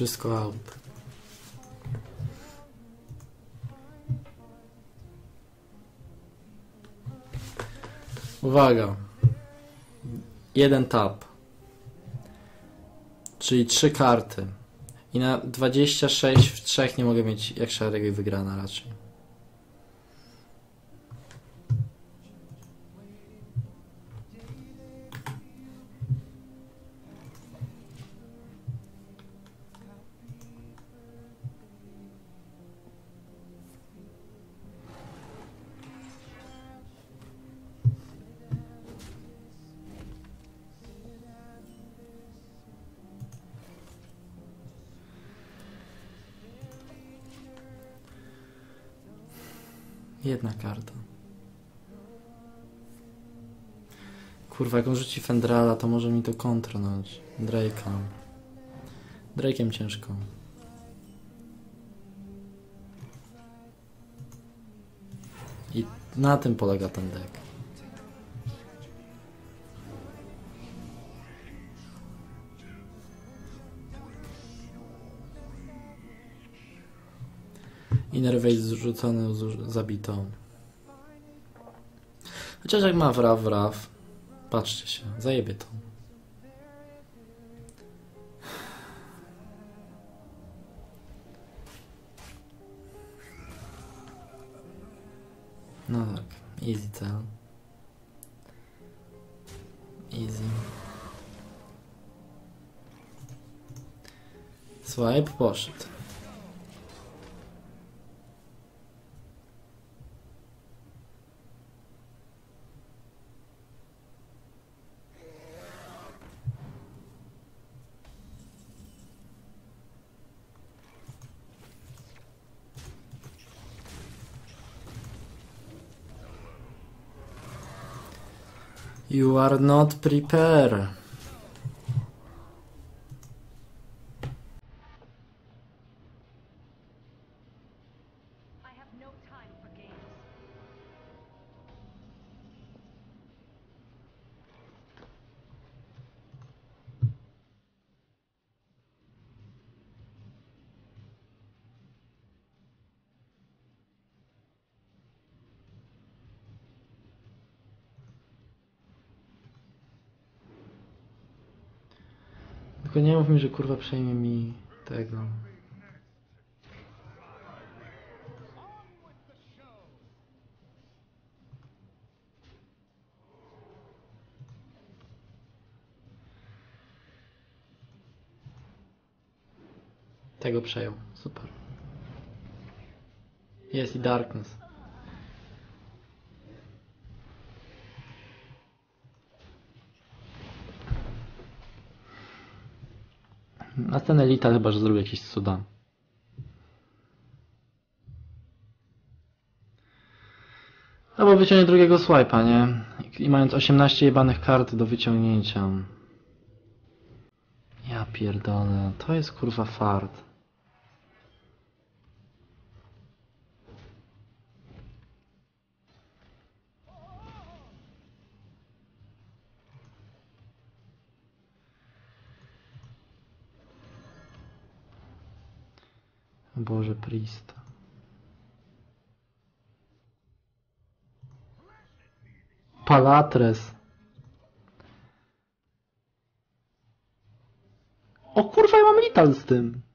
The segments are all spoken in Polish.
Wszystko out. Uwaga. Jeden tap. Czyli trzy karty. I na 26 w trzech nie mogę mieć jak szereg wygrana raczej. Jedna karta. Kurwa, jak on rzuci Fendrala, to może mi to kontronąć. Drake'a. Drake'iem ciężko. I na tym polega ten deck. Innervate zrzucony, zabitą. Chociaż jak ma wraw, wraw. Patrzcie się, zajebie to. No tak, easy cel. Easy. Swipe poszedł. You are not prepared. Tylko nie mów mi, że kurwa przejmie mi tego. Tego przejął. Super. Jest i Darkness. Na ten Elita chyba, że zrobię jakieś cuda. Albo wyciągnie drugiego swipe'a, nie? I mając 18 jebanych kart do wyciągnięcia. Ja pierdolę, to jest kurwa fart. Boże, Priest. Palatres. O kurwa, ja mam Lital z tym.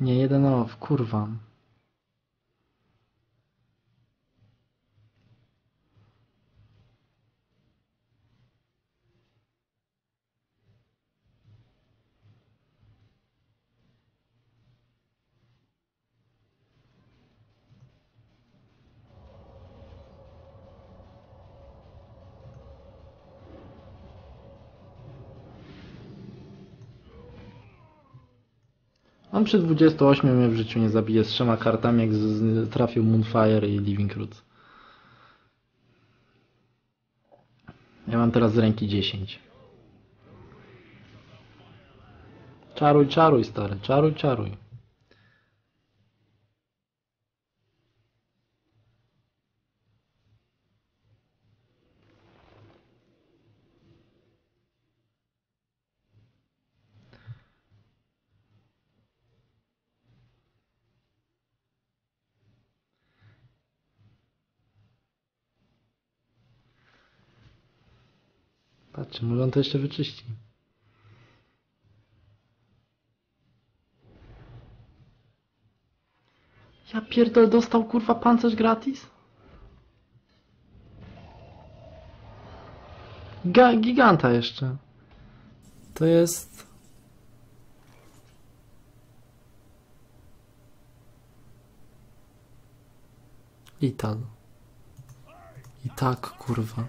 Nie, jeden off, kurwa. On przy 28 mnie w życiu nie zabije z trzema kartami, jak z, trafił Moonfire i Living Roots. Ja mam teraz z ręki 10. Czaruj, czaruj, stary, czaruj, czaruj. Patrzcie, może on to jeszcze wyczyści. Ja pierdol dostał kurwa pancerz gratis? Ga giganta jeszcze. To jest... Ital. I tak kurwa.